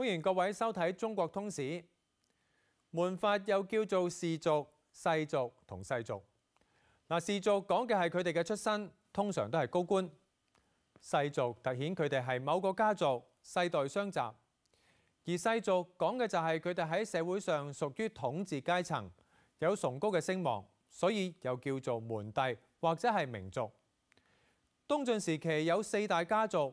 歡迎各位收睇《中國通史》。門法又叫做氏族、世族同世族。嗱，氏族講嘅係佢哋嘅出身，通常都係高官；世族突顯佢哋係某個家族，世代相雜；而世族講嘅就係佢哋喺社會上屬於統治階層，有崇高嘅聲望，所以又叫做門第或者係名族。東晉時期有四大家族，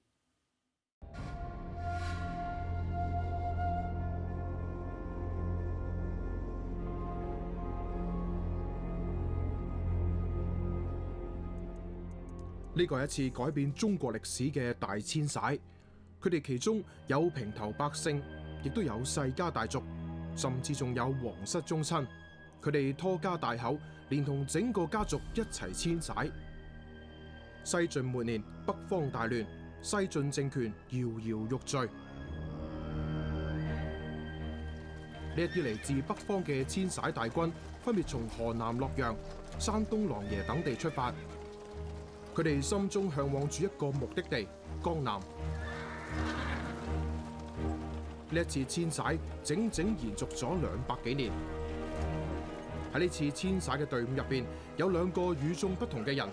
呢個係一次改變中國歷史嘅大遷徙，佢哋其中有平頭百姓，亦都有世家大族，甚至仲有皇室宗親。佢哋拖家带口，連同整個家族一齊遷徙。西晋末年，北方大亂，西晋政權搖搖欲墜。呢一啲嚟自北方嘅遷徙大軍，分別從河南洛陽、山東琅琊等地出發。佢哋心中向往住一个目的地江南。呢一次迁徙整整延续咗两百几年。喺呢次迁徙嘅队伍入边，有两个与众不同嘅人，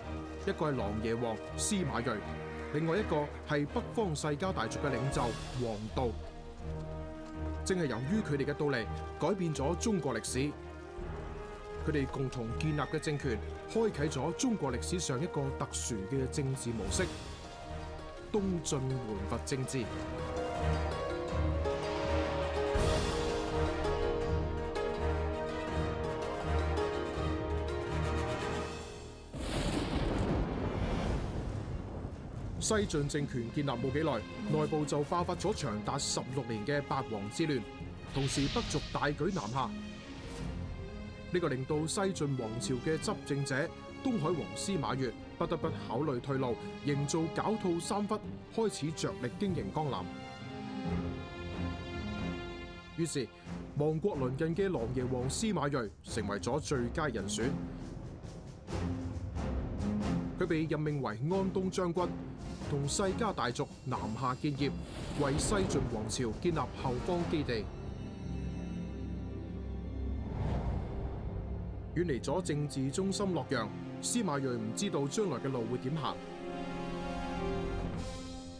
一个系狼爷王司马睿，另外一个系北方世家大族嘅领袖王道。正系由于佢哋嘅到嚟，改变咗中国历史。佢哋共同建立嘅政权，開啟咗中國歷史上一個特殊嘅政治模式——東晉門閥政治。西晋政權建立冇幾耐，內部就爆發咗長達十六年嘅八王之亂，同時北族大舉南下。呢個令到西晋王朝嘅執政者東海王司馬越不得不考慮退路，營造狡兔三窟，開始着力經營江南。於是，亡國鄰近嘅琅琊王司馬睿成為咗最佳人選。佢被任命為安東將軍，同世家大族南下建業，為西晋王朝建立後方基地。遠離咗政治中心洛陽，司馬睿唔知道將來嘅路會點行。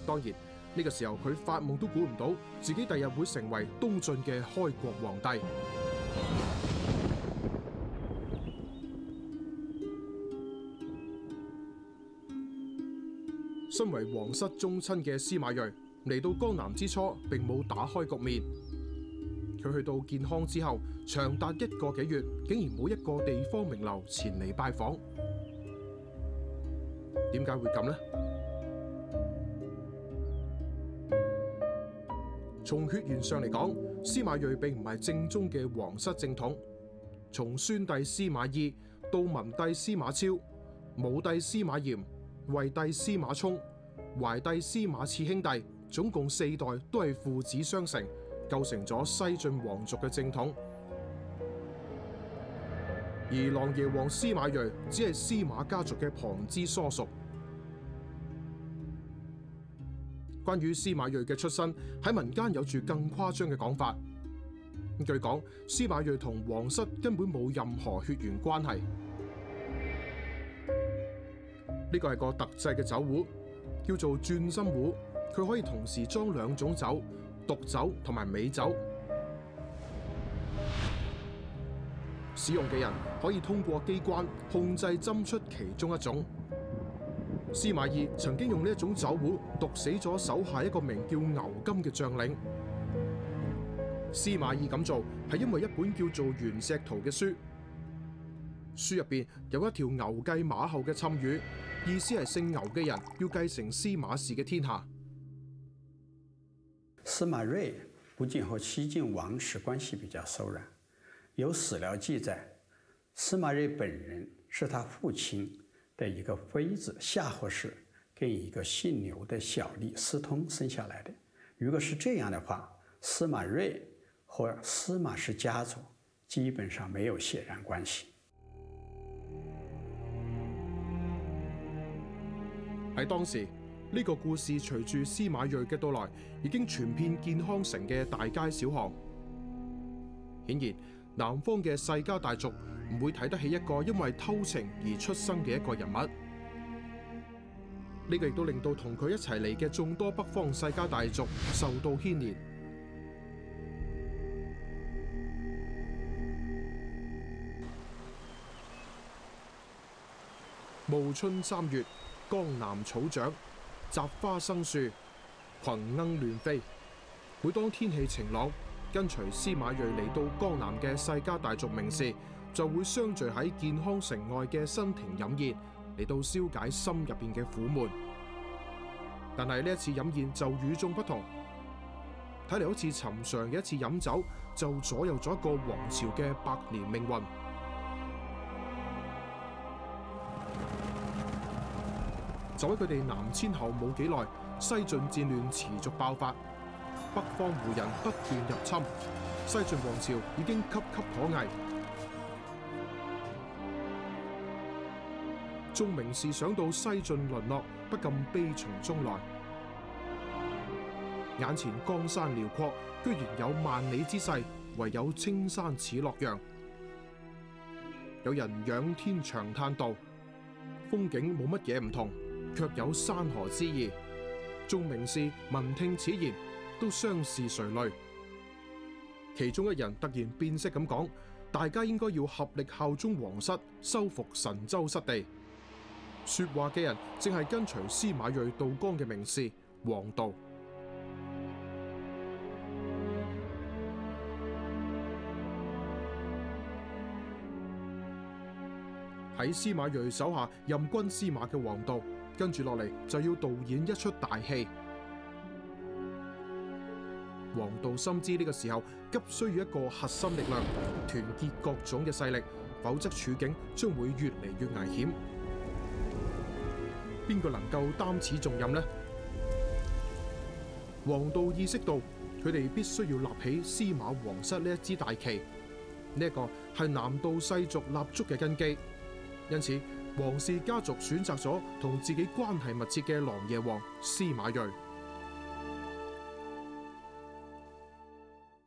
當然呢個時候佢發夢都估唔到自己第日會成為東晋嘅開國皇帝。身為皇室宗親嘅司馬睿嚟到江南之初，并冇打開局面。佢去到建康之後，長達一個幾月，竟然冇一個地方名流前嚟拜訪。點解會咁呢？從血緣上嚟講，司馬睿並唔係正宗嘅皇室正統。從宣帝司馬懿到文帝司馬昭、武帝司馬炎、惠帝司馬衷、懷帝司馬熾兄弟，總共四代都係父子相承。構成咗西晋皇族嘅正統，而琅琊王司馬睿只係司馬家族嘅旁支疏屬。關於司馬睿嘅出身，喺民間有住更誇張嘅講法。據講，司馬睿同皇室根本冇任何血緣關係。呢個係個特製嘅酒壺，叫做转心壺，佢可以同時裝兩種酒。毒酒同埋美酒，使用嘅人可以通过機關控制斟出其中一種。司馬懿曾經用呢一種酒壺毒死咗手下一個名叫牛金嘅將領。司馬懿咁做係因為一本叫做《袁石圖》嘅書，書入边有一條牛繼馬後嘅讖語，意思係姓牛嘅人要繼承司馬氏嘅天下。司马睿不仅和西晋王室关系比较疏远，有史料记载，司马睿本人是他父亲的一个妃子夏侯氏跟一个姓刘的小吏私通生下来的，如果是这样的话，司马睿和司马氏家族基本上没有血缘关系。喺当时，呢、個故事隨住司馬睿嘅到來，已經傳遍健康城嘅大街小巷。顯然，南方嘅世家大族唔會睇得起一個因為偷情而出生嘅一個人物。呢、個亦都令到同佢一齊嚟嘅眾多北方世家大族受到牽連。暮春三月，江南草長，雜花生樹，群莺亂飛。每當天氣晴朗，跟隨司馬睿嚟到江南嘅世家大族名士，就會相聚喺健康城外嘅新亭飲宴，嚟到消解心入边嘅苦悶。但係呢一次飲宴就與眾不同，睇嚟好似尋常嘅一次飲酒，就左右咗一個王朝嘅百年命運。就喺佢哋南迁後冇幾耐，西晉戰亂持續爆發，北方胡人不斷入侵，西晋王朝已經岌岌可危。眾名士想到西晉淪落，不禁悲從中來。眼前江山遼闊，居然有萬里之勢，唯有青山似洛陽。有人仰天長嘆道：風景冇乜嘢唔同。却有山河之意，众名士闻听此言，都相视垂泪。其中一人突然变色咁讲：大家应该要合力效忠皇室，收复神州失地。说话嘅人正系跟随司马睿渡江嘅名士王道。喺司馬睿手下任軍司馬嘅王道。跟住落嚟就要導演一出大戲。王道深知呢個時候急需要一個核心力量，團結各種嘅勢力，否則處境將會越嚟越危險。邊個能夠擔此重任呢？王道意識到佢哋必須要立起司馬皇室呢一支大旗，呢一個係南道世族立足嘅根基，因此。王氏家族選擇咗同自己關係密切嘅琅琊王司馬睿。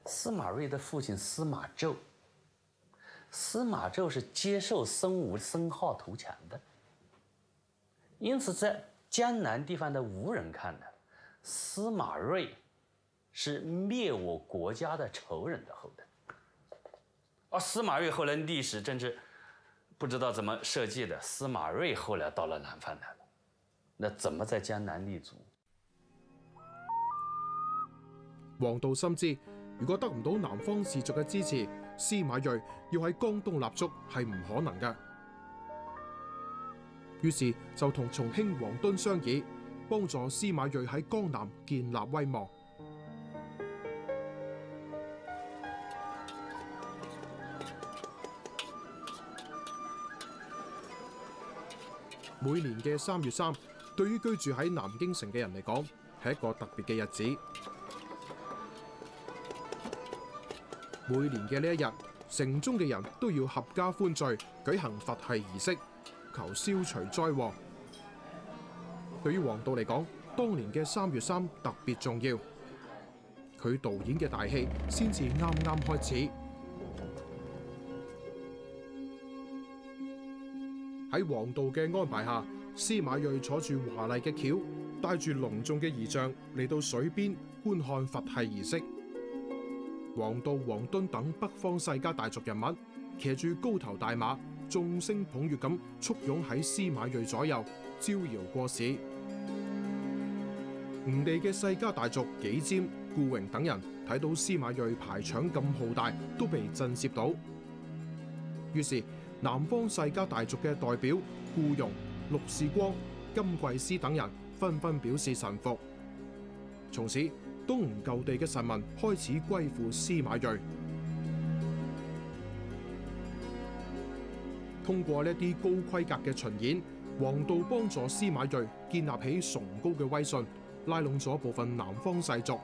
司馬睿的父親司馬昭，司馬昭是接受孫吳孫皓投降的，因此在江南地方的吴人看呢，司馬睿是滅我國家的仇人的後代。而司馬睿後來歷史政治。不知道怎么設計的，司馬睿後來到了南方來了，那怎麼在江南立足？王道深知，如果得唔到南方士族嘅支持，司馬睿要喺江東立足係唔可能嘅。於是就同重慶王敦商議，幫助司馬睿喺江南建立威望。每年嘅三月三，對於居住喺南京城嘅人嚟講，係一個特別嘅日子。每年嘅呢一日，城中嘅人都要合家歡聚，舉行佛系儀式，求消除災禍。對於王導嚟講，當年嘅三月三特別重要。佢導演嘅大戲先至啱啱開始。喺王道嘅安排下，司馬睿坐住華麗嘅轎，帶住隆重嘅儀仗嚟到水邊觀看佛系儀式。王道、王敦等北方世家大族人物騎住高頭大馬，眾聲捧月咁簇擁喺司馬睿左右，招搖過市。吴地嘅世家大族紀瞻、顧榮等人睇到司馬睿排場咁浩大，都被震慑到，於是。南方世家大族嘅代表顧雍、陸士光、金貴司等人纷纷表示臣服，從此東吳舊地嘅臣民開始歸附司馬睿。通過呢啲高規格嘅巡演，王導幫助司馬睿建立起崇高嘅威信，拉攏咗部分南方世族，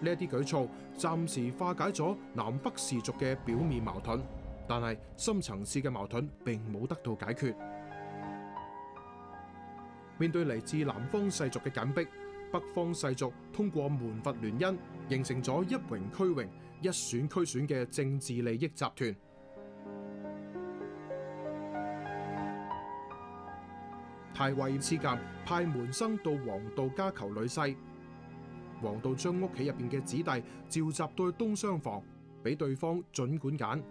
呢一啲舉措暫時化解咗南北氏族嘅表面矛盾，但係深層次嘅矛盾並冇得到解決。面對嚟自南方世族嘅緊迫，北方世族通過門閥聯姻，形成咗一榮俱榮、一選俱選嘅政治利益集團。太尉賜鑑派門生到黃道家求女婿，黃道將屋企入边嘅子弟召集到去東廂房，俾對方盡管揀。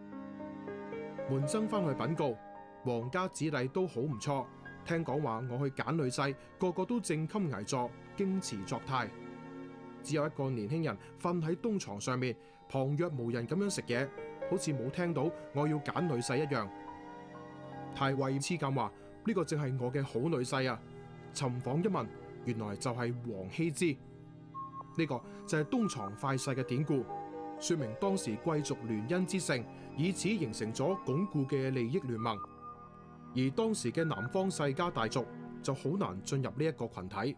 門生翻去禀告，皇家子弟都好唔錯，聽講話我去揀女婿，個個都正襟危坐，矜持作態，只有一個年輕人瞓喺東床上面，旁若無人咁樣食嘢，好似冇聽到我要揀女婿一樣。太尉賜鑑話。呢個正係我嘅好女婿啊！尋訪一問，原來就係王羲之。呢個就係東床快婿嘅典故，说明当时贵族联姻之盛，以此形成咗巩固嘅利益联盟。而当时嘅南方世家大族就好难进入呢一个群体。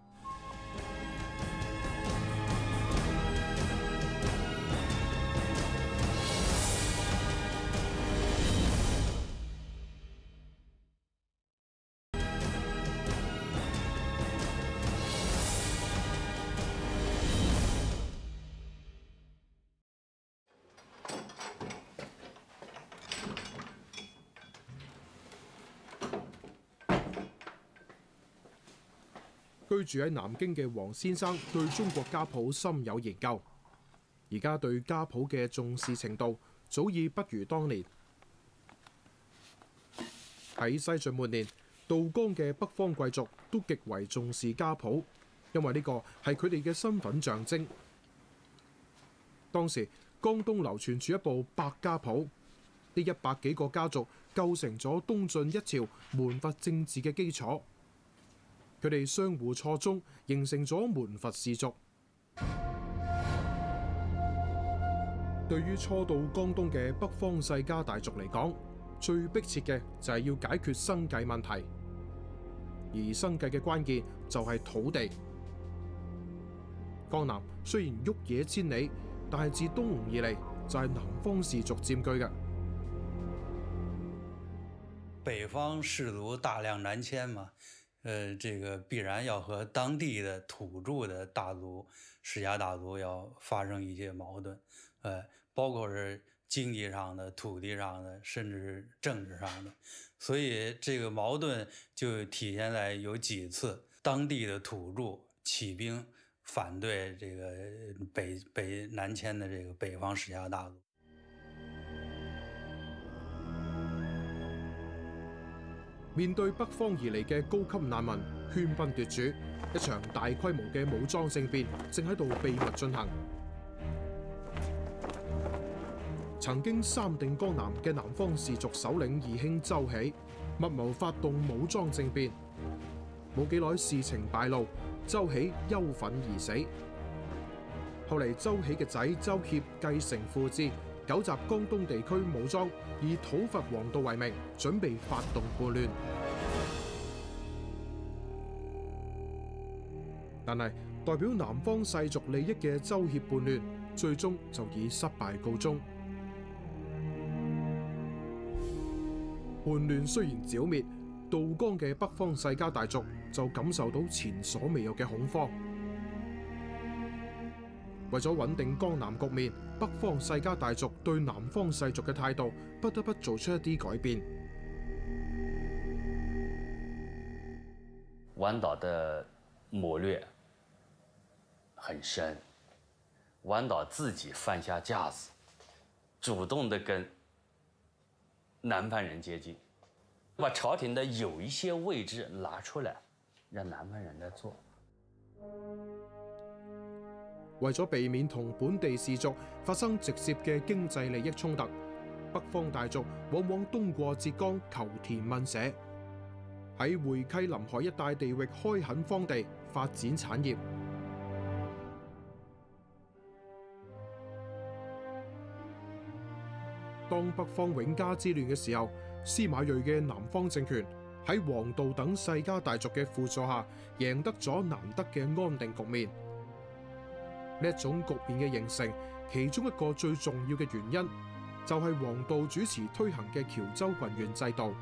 住喺南京嘅黃先生對中國家譜深有研究，而家對家譜嘅重視程度早已不如當年。喺西晋末年，道江嘅北方貴族都極為重視家譜，因為呢個係佢哋嘅身份象徵。當時江東流傳住一部百家譜，呢一百幾個家族構成咗東晋一朝門閥政治嘅基礎。佢哋相互錯綜，形成咗門佛氏族。對於初到江東嘅北方世家大族嚟講，最迫切嘅就係要解決生計問題，而生計嘅關鍵就係土地。江南雖然沃野千里，但係自東吳而嚟就係南方氏族佔據嘅。北方士族大量南遷嘛。呃，这个必然要和当地的土著的大族、世家大族要发生一些矛盾，呃，包括是经济上的、土地上的，甚至政治上的。所以这个矛盾就体现在有几次当地的土著起兵反对这个北北南迁的这个北方世家大族。面對北方而嚟嘅高級難民喧賓奪主，一場大規模嘅武裝政變正喺度秘密進行。曾經三定江南嘅南方氏族首領二兄周起，密謀發動武裝政變。冇幾耐事情敗露，周起憂憤而死。後嚟周喜嘅仔周協繼承父志，糾集江东地區武裝，以討伐黃道為名，準備發動叛亂。但係代表南方世族利益嘅周協叛亂，最終就以失敗告終。叛亂雖然剿滅，道江嘅北方世家大族就感受到前所未有嘅恐慌。為咗穩定江南局面，北方世家大族對南方世族嘅態度不得不做出一啲改變。晚島的谋略很深，晚島自己放下架子，主動的跟南方人接近，把朝廷的有一些位置拿出來，讓南方人來做。為咗避免同本地氏族發生直接嘅經濟利益衝突，北方大族往往東過浙江求田問舍，喺会稽臨海一帶地域開墾荒地，發展產業。當北方永嘉之亂嘅時候，司馬睿嘅南方政權喺黃道等世家大族嘅輔助下，贏得咗難得嘅安定局面。呢一種局面嘅形成，其中一個最重要嘅原因，就係黃道主持推行嘅僑州郡縣制度。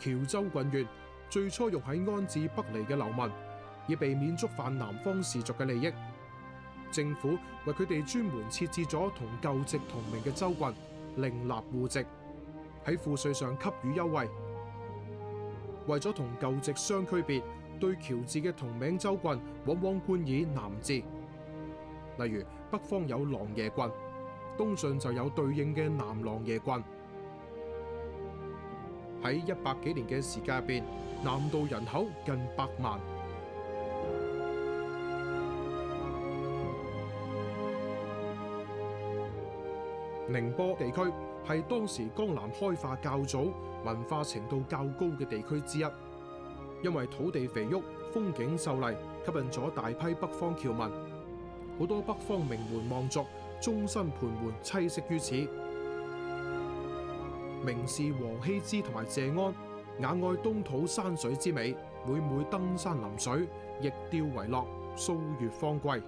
僑州郡縣最初用喺安置北嚟嘅流民，以避免觸犯南方氏族嘅利益。政府為佢哋專門設置咗同舊籍同名嘅州郡，另立戶籍，喺賦稅上給予優惠。為咗同舊籍相區別，對僑治嘅同名州郡往往冠以南字。例如北方有琅琊郡，東晋就有對應嘅南琅琊郡。喺一百幾年嘅時間入邊，南道人口近百萬。寧波地區係當時江南開化較早、文化程度較高嘅地區之一，因為土地肥沃、風景秀丽，吸引咗大批北方侨民。好多北方名門望族終身盤桓棲息於此。名士王羲之同埋謝安眼愛東土山水之美，每每登山臨水，逆釣為樂，掃月方歸。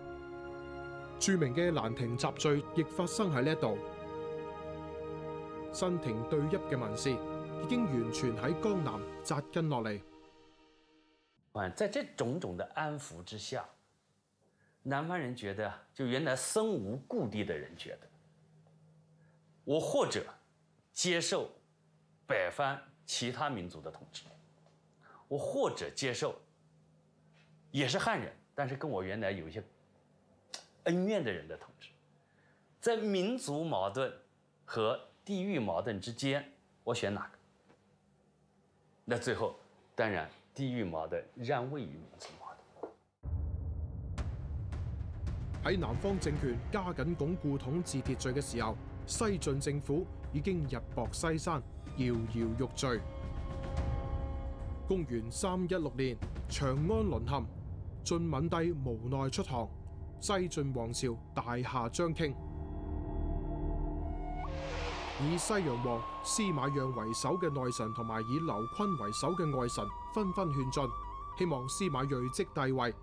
著名嘅蘭亭集序亦發生喺呢一度。新亭對邑嘅文士已經完全喺江南扎根落嚟。在这种种的安抚之下，南方人觉得，就原来身无故地的人觉得，我或者接受北方其他民族的统治，我或者接受也是汉人，但是跟我原来有一些恩怨的人的统治，在民族矛盾和地域矛盾之间，我选哪个？那最后，当然地域矛盾讓位於民族矛盾。喺南方政權加緊鞏固統治秩序嘅時候，西晉政府已經日薄西山，搖搖欲墜。公元三一六年，長安淪陷，晉敏帝無奈出航，西晉王朝大廈將傾。以西洋王司马让为首嘅内臣同埋以劉坤为首嘅外臣紛紛勸進，希望司馬睿即帝位。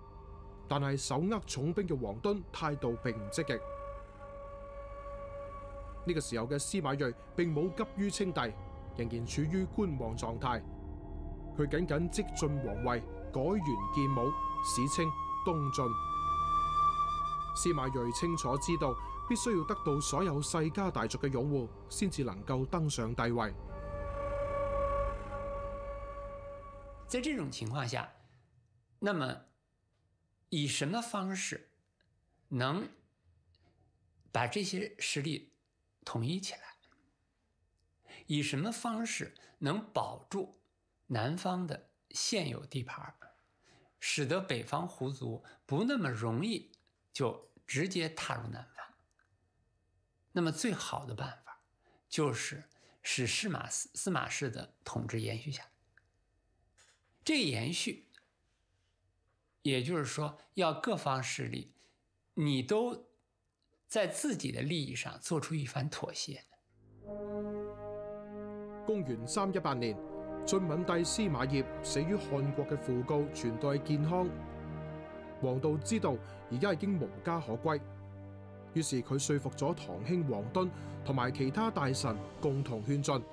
但係手握重兵嘅王敦態度並唔積極。呢個時候嘅司馬睿並冇急於稱帝，仍然處於觀望狀態。佢僅僅即進皇位，改元建武，史稱東晋。司馬睿清楚知道，必须要得到所有世家大族嘅拥护，先至能够登上帝位。在这种情况下，那么以什么方式能把这些实力统一起来？以什么方式能保住南方的现有地盘，使得北方胡族不那么容易就直接踏入南方？那么最好的辦法就是使司馬司司马氏的統治延續下來。這個延續，也就是說，要各方勢力，你都在自己的利益上做出一番妥協。公元三一八年，晉敏帝司馬鄴死於漢國嘅訃告傳到健康，王道知道而家已經無家可歸。於是佢說服咗堂兄黃敦同埋其他大臣共同勸進。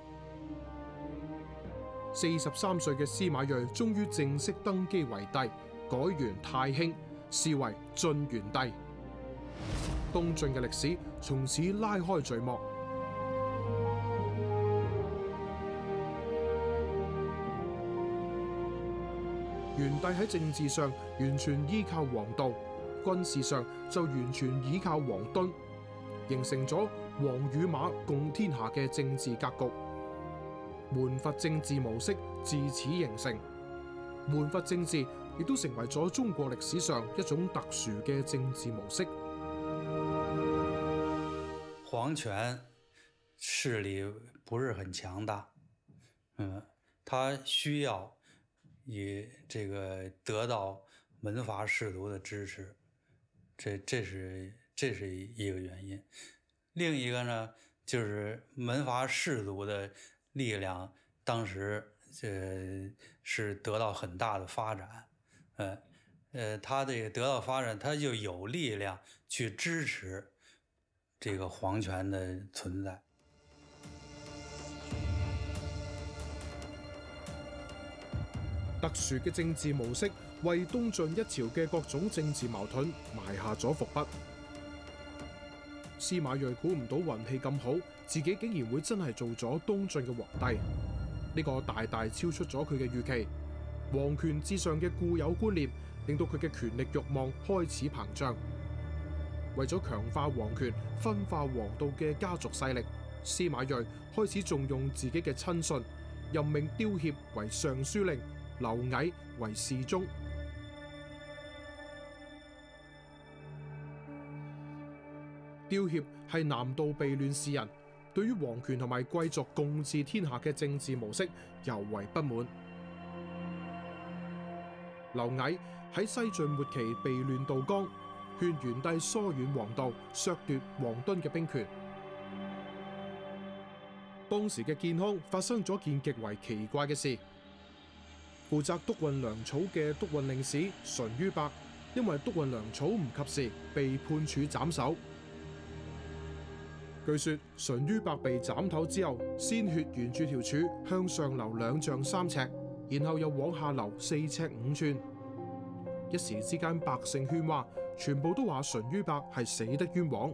四十三歲嘅司馬睿終於正式登基為帝，改元太興，是為晋元帝。東晋嘅歷史從此拉開序幕。元帝喺政治上完全依靠黃道。軍事上就完全依靠黃敦，形成咗王與馬共天下嘅政治格局。门阀政治模式自此形成，门阀政治亦都成為咗中國歷史上一種特殊嘅政治模式。皇權勢力不是很強大，嗯，他需要以這個得到门阀士族的支持。这这是这是一个原因，另一个呢，就是门阀士族的力量，当时呃是得到很大的发展，呃呃，他这个得到发展，他就有力量去支持这个皇权的存在。特殊嘅政治模式為東晋一朝嘅各種政治矛盾埋下咗伏筆。司馬睿估唔到運氣咁好，自己竟然會真係做咗東晋嘅皇帝，呢、個大大超出咗佢嘅預期。皇權至上嘅固有觀念，令到佢嘅權力慾望開始膨脹。為咗強化皇權、分化皇道嘅家族勢力，司馬睿開始重用自己嘅親信，任命刁協為尚書令。劉毅為侍中。刁協係南道避亂士人，對於皇權同埋貴族共治天下嘅政治模式尤为不滿。劉毅喺西晉末期避亂渡江，勸元帝疏遠皇道，削奪黃敦嘅兵權。當時嘅健康發生咗件極為奇怪嘅事。負責督運糧草嘅督運令史淳于伯，因為督運糧草唔及時，被判處斬首。據說淳于伯被斬頭之後，鮮血沿住條柱向上流兩丈三尺，然後又往下流四尺五寸。一時之間，百姓喧哗，全部都話淳于伯係死得冤枉。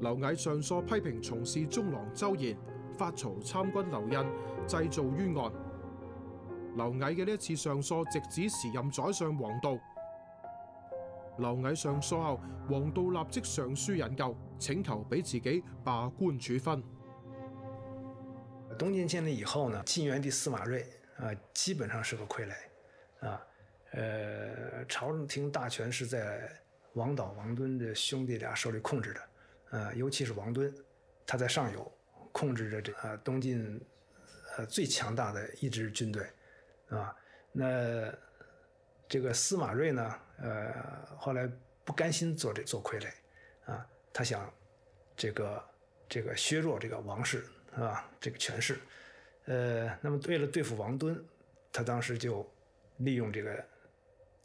劉毅上訴批評從事中郎周延發曹參軍劉胤，製造冤案。劉毅嘅呢一次上訴直指時任宰相王導。刘毅上诉后，王道立即上书引咎，请求俾自己罢官处分。东晋建立以后呢，晋元帝司马睿啊，基本上是个傀儡啊。呃，朝廷大权是在王导、王敦的兄弟俩手里控制的，啊，尤其是王敦，他在上游控制着这啊东晋呃最强大的一支军队。啊，那这个司马睿呢？呃，后来不甘心做这做傀儡，啊，他想这个这个削弱这个王室啊，这个权势。呃，那么为了对付王敦，他当时就利用这个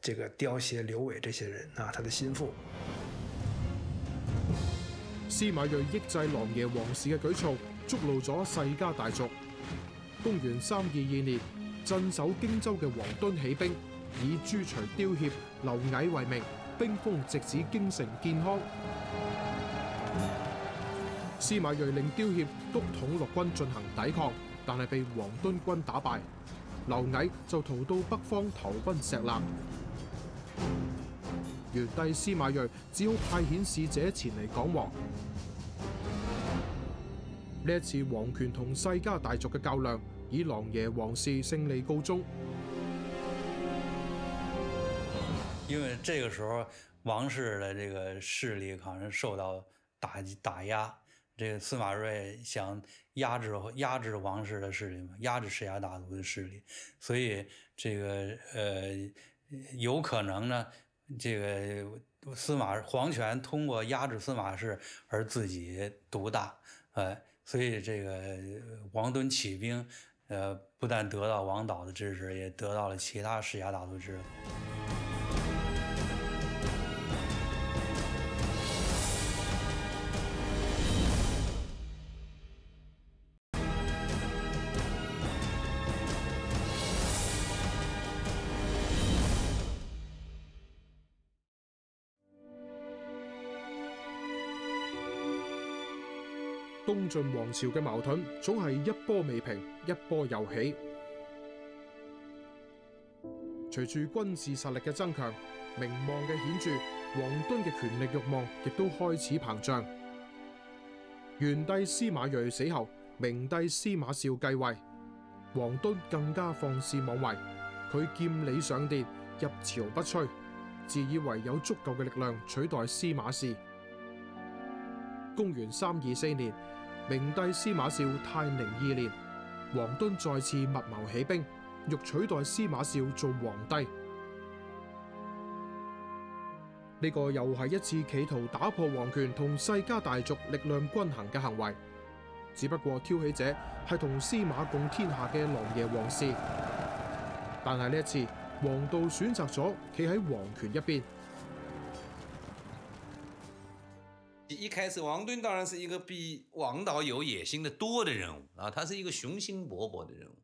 这个刁協、劉偉這些人啊，他的心腹。司马睿抑制琅琊王氏嘅举措，触怒咗世家大族。公元三二二年。镇守荆州嘅王敦起兵，以誅除刁協、劉毅為名，兵锋直指京城建康。司馬睿令刁協督統六軍進行抵抗，但係被王敦軍打敗。劉毅就逃到北方投奔石勒。元帝司馬睿只好派遣使者前嚟讲和。呢一次皇權同世家大族嘅較量，以琅琊王氏勝利告終。因为这个时候王室的这个势力可能受到打击打压，这个司马睿想压制压制王室的势力嘛，压制世家大族的势力，所以这个呃有可能呢，这个司马皇权通过压制司马氏而自己独大，呃，所以这个王敦起兵。呃，不但得到王导的支持，也得到了其他世家大族支持。東晋王朝嘅矛盾總係一波未平，一波又起。隨住軍事實力嘅增強，名望嘅顯著，王敦嘅權力慾望亦都開始膨脹。元帝司馬睿死後，明帝司馬紹繼位，王敦更加放肆妄為，佢剑理上殿，入朝不趨，自以為有足夠嘅力量取代司馬氏。公元三二四年。明帝司馬紹泰寧二年，王敦再次密謀起兵，欲取代司馬紹做皇帝。呢個又係一次企圖打破皇權同世家大族力量均衡嘅行為。只不過挑起者係同司馬共天下嘅琅琊王氏，但係呢一次王道選擇咗企喺皇權一邊。一开始，王敦当然是一个比王导有野心的多的人物啊，他是一个雄心勃勃的人物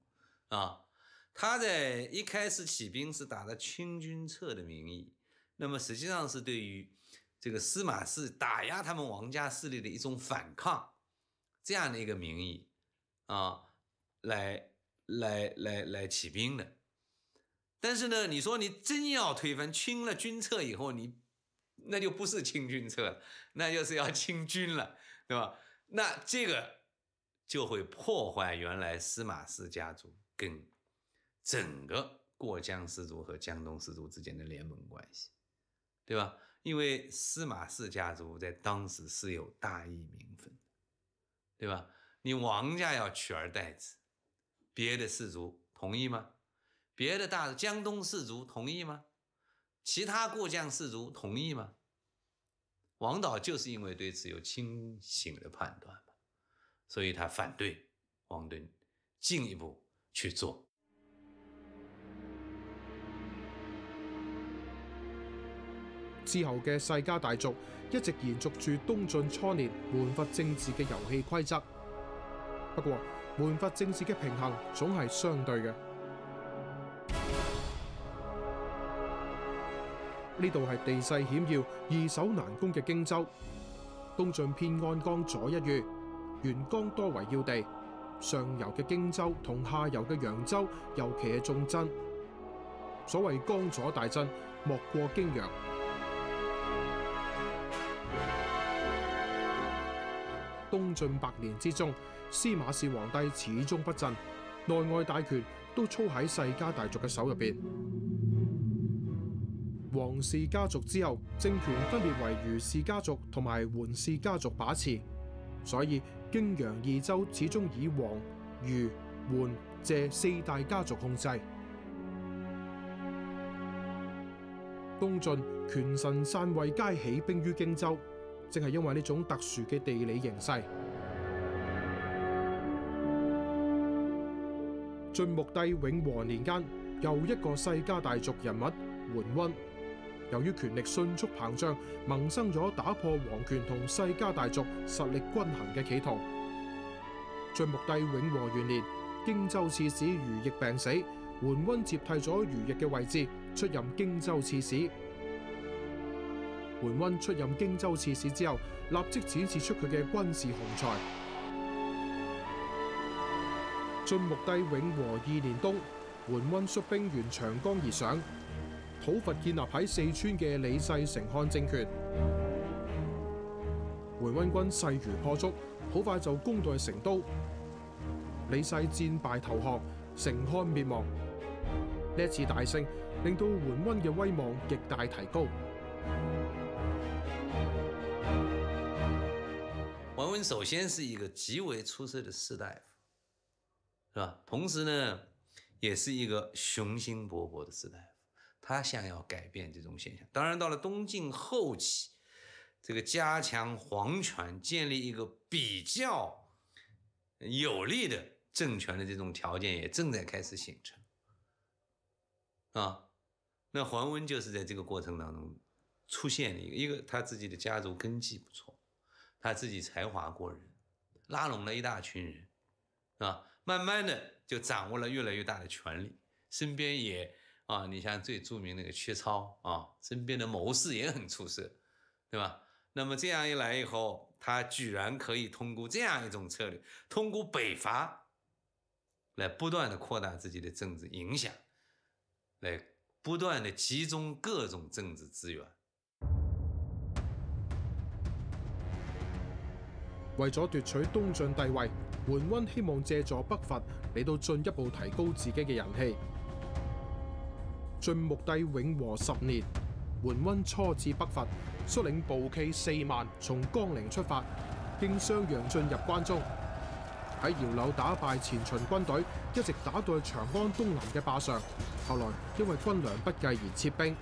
啊。他在一开始起兵是打着清君侧的名义，那么实际上是对于这个司马氏打压他们王家势力的一种反抗，这样的一个名义啊，来来来来起兵的。但是呢，你说你真要推翻清了君侧以后，你那就不是清君侧了，那就是要清君了，对吧？那这个就会破坏原来司马氏家族跟整个过江氏族和江东氏族之间的联盟关系，对吧？因为司马氏家族在当时是有大义名分，的，对吧？你王家要取而代之，别的氏族同意吗？别的大江东氏族同意吗？其他過江氏族同意嗎？王导就是因為對此有清醒的判斷嘛，所以他反對王敦進一步去做。之後嘅世家大族一直延續住東晋初年门阀政治嘅遊戲規則，不過門閥政治嘅平衡總係相對嘅。呢度係地勢險要、易守難攻嘅荆州，東晉偏安江左一隅，沿江多為要地，上游嘅荆州同下游嘅揚州尤其係重鎮。所謂江左大鎮，莫過荊揚。東晋百年之中，司馬氏皇帝始終不振，內外大權都操喺世家大族嘅手入邊。王氏家族之後，政權分別為余氏家族同埋桓氏家族把持，所以荊揚二州始終以王、余、桓、謝四大家族控制。東晋權臣散位皆起兵於荆州。正係因為呢種特殊嘅地理形勢，晉穆帝永和年間，又一個世家大族人物桓溫，由於權力迅速膨脹，萌生咗打破皇權同世家大族實力均衡嘅企圖。晉穆帝永和元年，荆州刺史余奕病死，桓溫接替咗余奕嘅位置，出任荆州刺史。桓溫出任荆州刺史之後，立即展示出佢嘅軍事雄才。晉穆帝永和二年冬，桓溫率兵沿長江而上，讨伐建立喺四川嘅李世成漢政權。桓溫軍勢如破竹，好快就攻到成都。李世戰敗投降，成漢滅亡。呢次大勝，令到桓温嘅威望極大提高。桓温首先是一個極為出色的士大夫，是吧？同時呢，也是一個雄心勃勃的士大夫。他想要改变这种现象。当然，到了东晋后期，这个加强皇权、建立一个比较有利的政权的这种条件也正在开始形成。啊，那桓温就是在这个过程当中出现了一个，他自己的家族根基不错。他自己才华过人，拉拢了一大群人，啊，慢慢的就掌握了越来越大的权力，身边也啊，你像最著名那个薛超啊，身边的谋士也很出色，对吧？那么这样一来以后，他居然可以通过这样一种策略，通过北伐，来不断的扩大自己的政治影响，来不断的集中各种政治资源。为咗夺取东晋帝位，桓温希望借助北伐嚟到进一步提高自己嘅人气。晋穆帝永和十年，桓温初至北伐，率领步骑四万从江陵出发，经襄陽進入關中，喺姚柳打敗前秦軍隊，一直打到去長安東南嘅灞上。後來因為軍糧不繼而撤兵。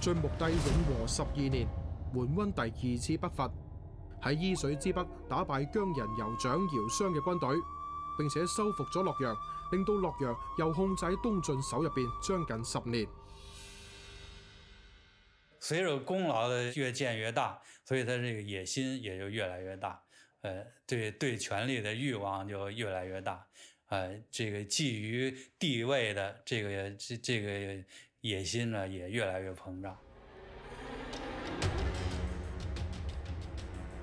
晋穆帝永和十二年，桓温第二次北伐。喺伊水之北打敗羌人酋長姚襄嘅軍隊，並且收復咗洛陽，令到洛陽又控制喺東晉手入邊將近十年。随着功劳的越建越大，所以他这个野心也就越来越大，呃，对对权力的欲望就越来越大，呃，这个觊觎地位的这个这这个野心呢也越来越膨脹。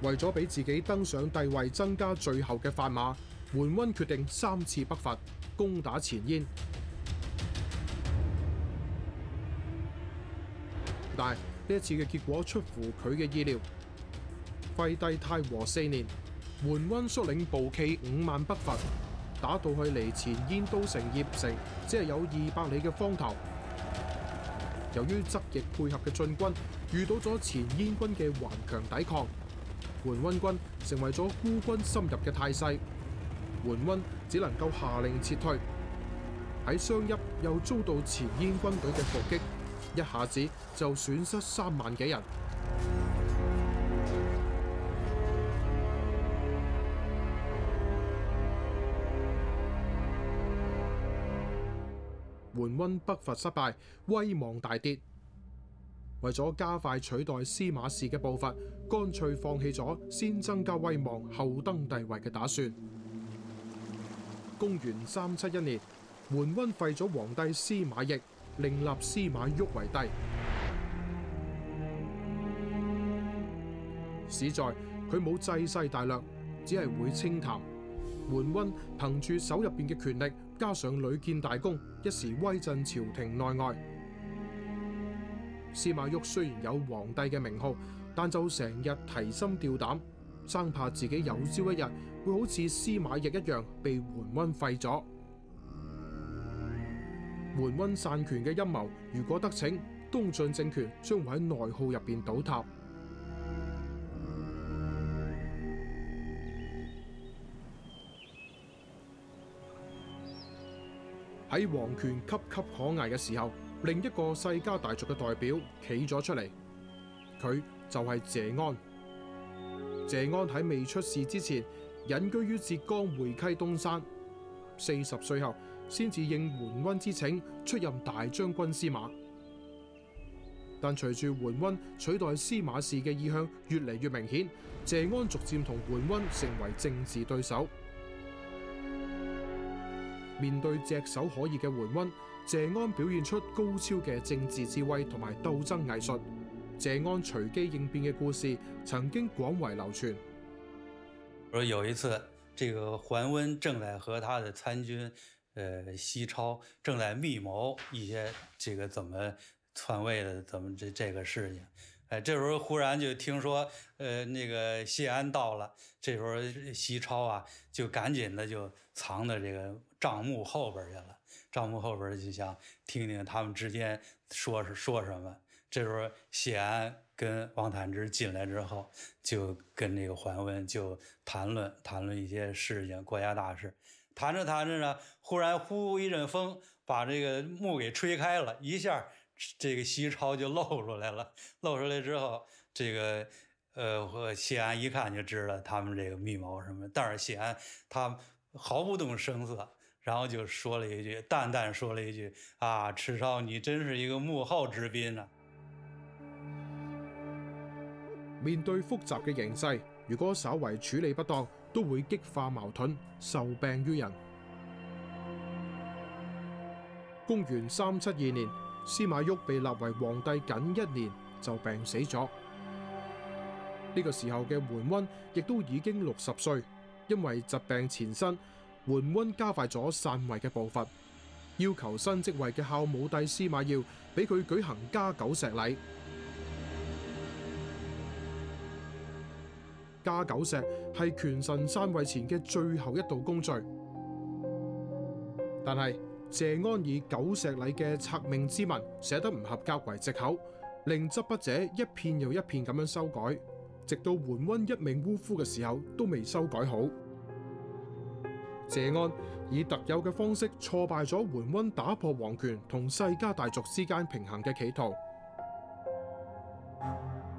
為咗俾自己登上帝位增加最後嘅砝碼，桓温決定三次北伐，攻打前燕。但係呢一次嘅結果出乎佢嘅意料。废帝太和四年，桓温率領步騎五萬北伐，打到去離前燕都城鄴城只係有二百里嘅方頭。由於側翼配合嘅進軍遇到咗前燕軍嘅頑強抵抗，桓温軍成為咗孤軍深入嘅態勢。桓温只能夠下令撤退。喺商邑又遭到前燕軍隊嘅伏擊，一下子就損失三萬幾人。桓温北伐失敗，威望大跌。為咗加快取代司馬氏嘅步伐，乾脆放棄咗先增加威望後登帝位嘅打算。公元三七一年，桓温廢咗皇帝司馬懿，另立司馬懿為帝。史在佢冇濟世大略，只係會清談。桓温憑住手入边嘅權力，加上屡建大功，一時威震朝廷內外。司馬懿雖然有皇帝嘅名號，但就成日提心吊膽，生怕自己有朝一日會好似司馬懿一樣被桓温廢咗。桓温散權嘅陰謀如果得逞，東晋政權將會喺內耗入边倒塌。喺皇權岌岌可危嘅時候，另一個世家大族嘅代表企咗出嚟，佢就係謝安。謝安喺未出事之前，隱居於浙江會稽東山，四十歲後先至應桓温之請出任大將軍司馬。但隨住桓温取代司馬氏嘅意向越嚟越明顯，謝安逐漸同桓温成為政治對手。面對炙手可熱嘅桓温，謝安表現出高超嘅政治智慧同埋鬥爭藝術。謝安隨機應變嘅故事曾經廣為流傳。说有一次，这个桓温正在和他的参军，呃，西超正在密谋一些这个怎么篡位的，怎么这这个事情。哎，这时候忽然就听说，呃，那个谢安到了。这时候西超啊，就赶紧的就藏到這個帳幕后边去了。帳幕后边就想听听他们之间说是说什么。这时候谢安跟王坦之进来之后，就跟這個桓温就谈论谈论一些事情，国家大事。谈着谈着呢，忽然呼一阵风，把这个幕给吹开了，一下。这个西超就露出来了，露出来之后，这个，呃，谢安一看就知道他们这个密谋什么。但是谢安他毫不动声色，然后就说了一句，淡淡说了一句：“啊，赤超，你真是一个幕后之賓啊！”面對複雜嘅形勢，如果稍為處理不當，都會激化矛盾，受病於人。公元三七二年。司馬懿被立為皇帝，僅一年就病死咗。呢個時候嘅桓温亦都已經六十歲，因為疾病缠身，桓温加快咗散位嘅步伐，要求新即位嘅孝武帝司馬曜俾佢舉行加九石禮。加九石係權臣三位前嘅最後一道工序，但係。謝安以九石禮嘅策命之文寫得唔合格為藉口，令執筆者一片又一片咁樣修改，直到桓温一命呜呼嘅時候都未修改好。謝安以特有嘅方式挫敗咗桓温打破皇權同世家大族之間平衡嘅企圖。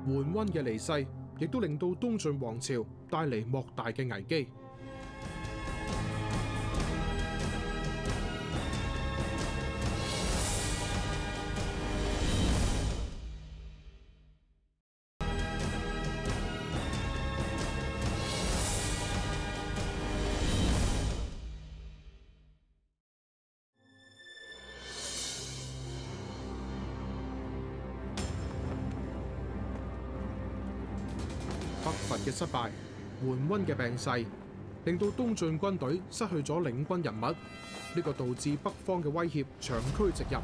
桓温嘅離世亦都令到东晋王朝带嚟莫大嘅危机。溫嘅病逝，令到東晉軍隊失去咗領軍人物，呢、個導致北方嘅威脅長驅直入。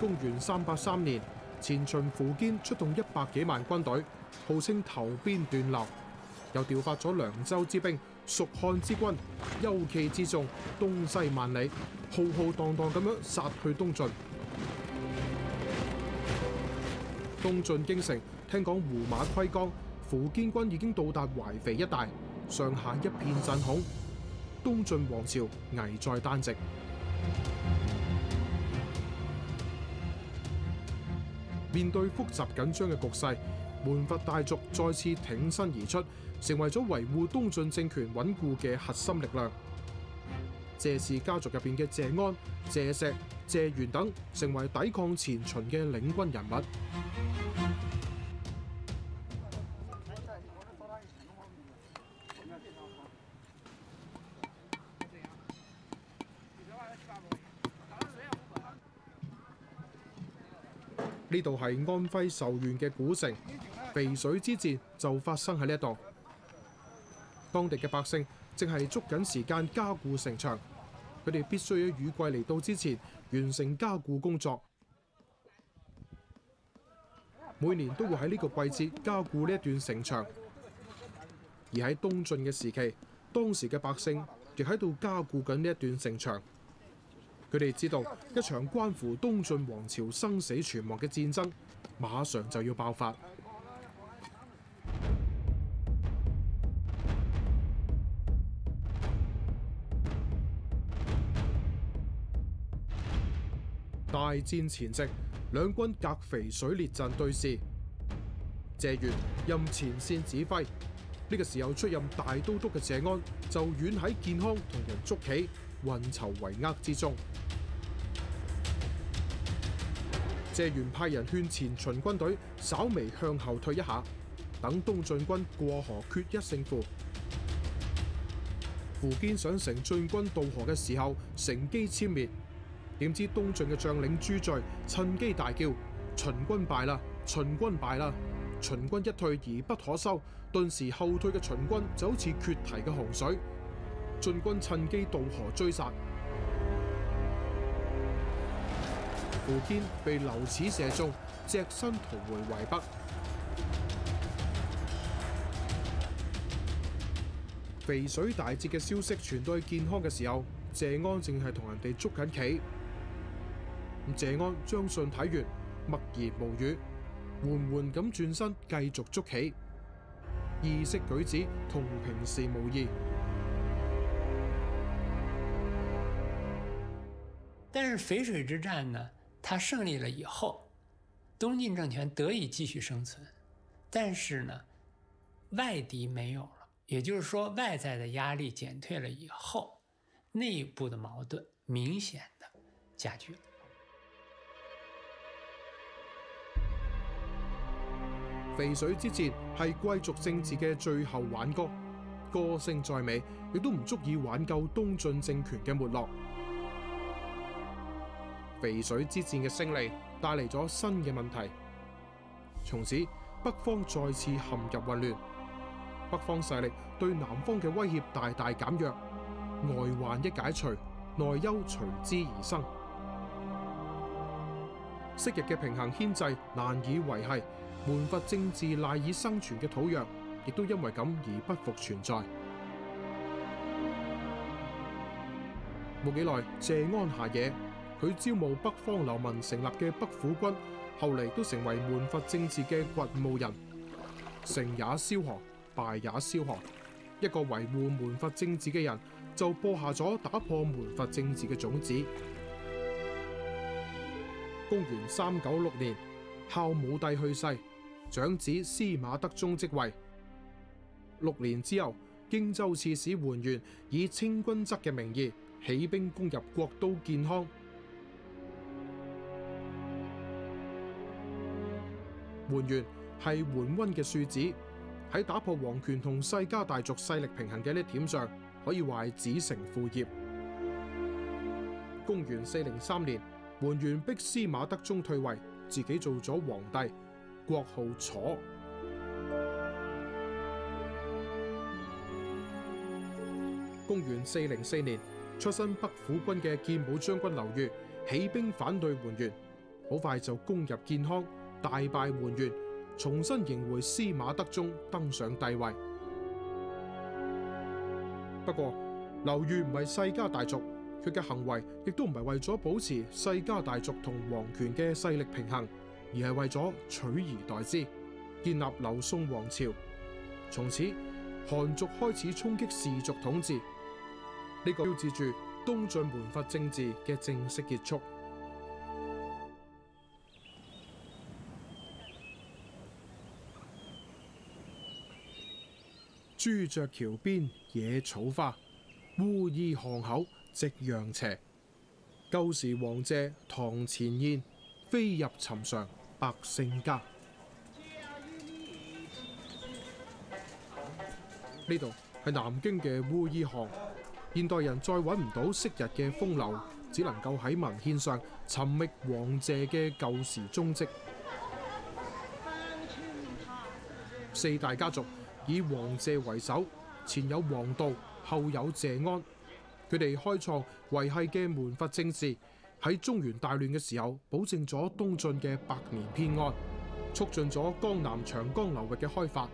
公元三百三年，前秦苻堅出動一百幾萬軍隊，號稱投鞭斷流，又調發咗涼州之兵、蜀漢之軍，幽冀之眾，東西萬里，浩浩荡荡咁樣殺去東晉。東晉京城聽講胡馬窺江，苻堅軍已經到達懷肥一带，上下一片震恐，東晋王朝危在旦夕。面對複雜緊張嘅局勢，門閥大族再次挺身而出，成為咗維護東晋政權穩固嘅核心力量。謝氏家族入边嘅謝安、謝石、謝玄等，成為抵抗前秦嘅領軍人物。呢度係安徽壽縣嘅古城，淝水之战就發生喺呢一度。當地嘅百姓正係捉緊時間加固城墙，佢哋必須喺雨季嚟到之前完成加固工作。每年都會喺呢個季節加固呢一段城墙，而喺東晋嘅時期，當時嘅百姓亦喺度加固緊呢一段城墙。佢哋知道一場關乎東晋王朝生死存亡嘅戰爭，馬上就要爆發。大戰前夕，兩軍隔肥水列陣對峙。謝玄任前線指揮，呢、個時候出任大都督嘅謝安就遠喺建康同人捉棋，運籌帷幄之中。谢玄派人勸前秦軍隊稍微向後退一下，等東晋軍過河決一勝負。苻堅想乘晋軍渡河嘅時候乘機殲滅，點知東晋嘅將領朱序趁機大叫：秦軍敗啦！秦軍敗啦！秦軍一退而不可收，頓時後退嘅秦軍就好似缺堤嘅洪水，晋軍趁機渡河追殺。苻坚被流矢射中，隻身逃回淮北。淝水大捷嘅消息傳到去建康嘅時候，謝安正係同人哋捉緊棋。谢安將信睇完，默然無語，緩緩咁轉身繼續捉棋，意識舉止同平時無異。但是淝水之戰呢，他勝利了以後，東晉政權得以繼續生存，但是呢，外敵沒有了，也就是說外在的壓力減退了以後，內部的矛盾明顯的加剧了。淝水之戰係貴族政治嘅最後挽歌，歌声再美，亦都唔足以挽救東晉政權嘅沒落。淝水之戰嘅勝利帶嚟咗新嘅問題，從此北方再次陷入混亂，北方勢力對南方嘅威脅大大減弱，外患一解除，內憂隨之而生。昔日嘅平衡牽制難以維繫，門閥政治赖以生存嘅土壤，亦都因為咁而不復存在。冇幾耐，謝安下野。佢招募北方流民成立嘅北府軍，後嚟都成為門閥政治嘅掘墓人，成也蕭何，敗也蕭何。一個維護門閥政治嘅人，就播下咗打破門閥政治嘅種子。公元三九六年，孝武帝去世，長子司馬德宗即位。六年之後，荆州刺史桓玄以清君側嘅名義起兵攻入國都建康。桓玄係桓温嘅庶子，喺打破皇权同世家大族势力平衡嘅呢点上，可以话系子承父业。公元四零三年，桓玄逼司马德宗退位，自己做咗皇帝，国号楚。公元四零四年，出身北府军嘅建武将军刘裕起兵反对桓玄，好快就攻入建康。大敗桓元，重新迎回司馬德宗登上帝位。不過，劉裕唔係世家大族，佢嘅行為亦都唔係為咗保持世家大族同皇權嘅勢力平衡，而係為咗取而代之，建立劉宋王朝。從此，韓族開始衝擊氏族統治，呢、這個標誌住東晋門閥政治嘅正式結束。朱雀橋邊野草花，烏衣巷口夕陽斜。舊時王谢堂前燕，飛入尋常百姓家。呢度係南京嘅烏衣巷，現代人再揾唔到昔日嘅風流，只能夠喺文獻上尋觅王谢嘅舊時蹤跡。四大家族以王謝為首，前有王導，後有謝安，佢哋開創維繫嘅門閥政治，喺中原大亂嘅時候，保證咗東晉嘅百年偏安，促進咗江南長江流域嘅開發。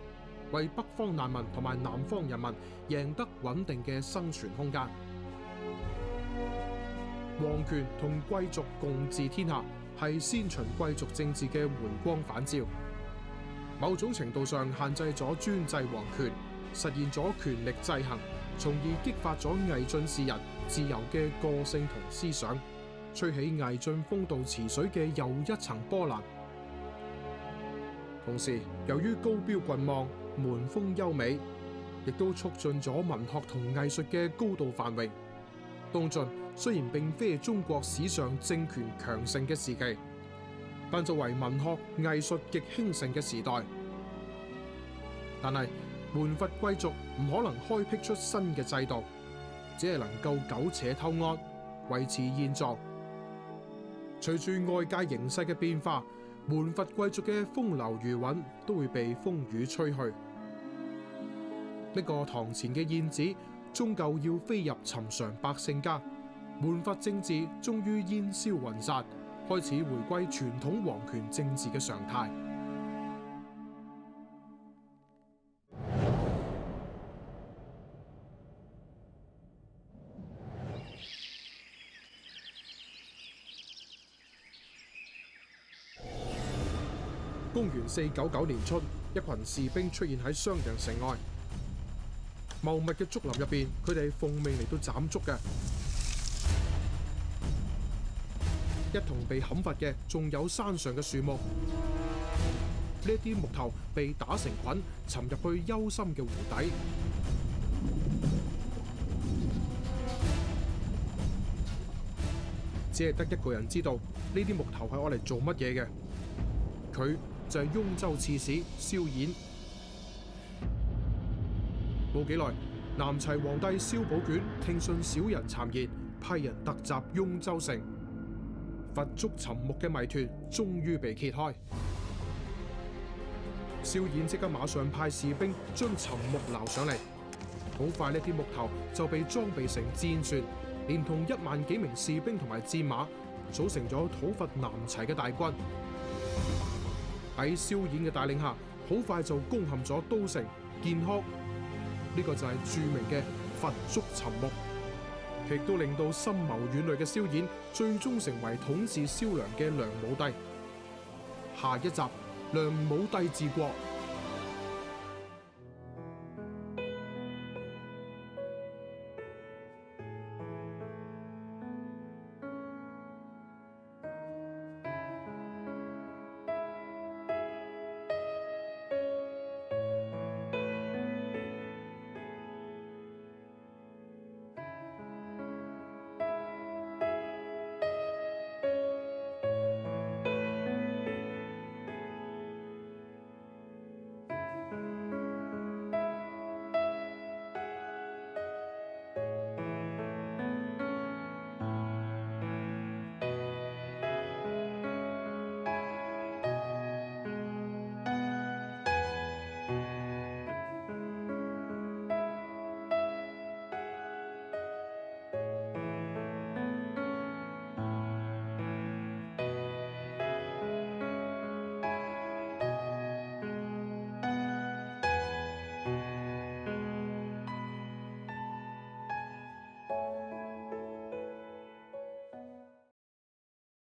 為北方難民同埋南方人民贏得穩定嘅生存空間，皇權同貴族共治天下，係先秦貴族政治嘅回光返照。某種程度上限制咗專制皇權，實現咗權力制衡，從而激發咗魏晉士人自由嘅個性同思想，吹起魏晉風度池水嘅又一層波瀾。同時，由於高標郡望。門風優美，亦都促進咗文學同藝術嘅高度繁榮。東晉雖然並非中國史上政權強盛嘅時期，但作為文學藝術極興盛嘅時代，但係門閥貴族唔可能開辟出新嘅制度，只係能夠苟且偷安，維持現狀。隨住外界形勢嘅變化，門閥貴族嘅風流餘韻都會被風雨吹去。呢個堂前嘅燕子，終究要飛入尋常百姓家。門閥政治終於煙消雲散，開始回歸傳統皇權政治嘅常態。公元四九九年春，一群士兵出現喺襄阳城外。茂密嘅竹林入边，佢哋奉命嚟到斩竹嘅。一同被砍伐嘅，仲有山上嘅樹木。呢啲木頭被打成捆，沉入去幽深嘅湖底。只係得一個人知道呢啲木頭係我嚟做乜嘢嘅。佢就係雍州刺史蕭衍。冇幾耐，南齊皇帝蕭寶卷聽信小人谗言，派人突襲雍州城，佛竹沉木嘅謎團終於被揭開。蕭衍即刻馬上派士兵將沉木捞上嚟，好快呢啲木頭就被裝備成戰船，連同一萬幾名士兵同埋戰馬，組成咗討伐南齊嘅大軍。喺萧衍嘅帶領下，好快就攻陷咗都城建康。呢個就係著名嘅佛竹沉木，亦都令到深谋远虑嘅萧衍最终成为统治萧梁嘅梁武帝。下一集，梁武帝治国。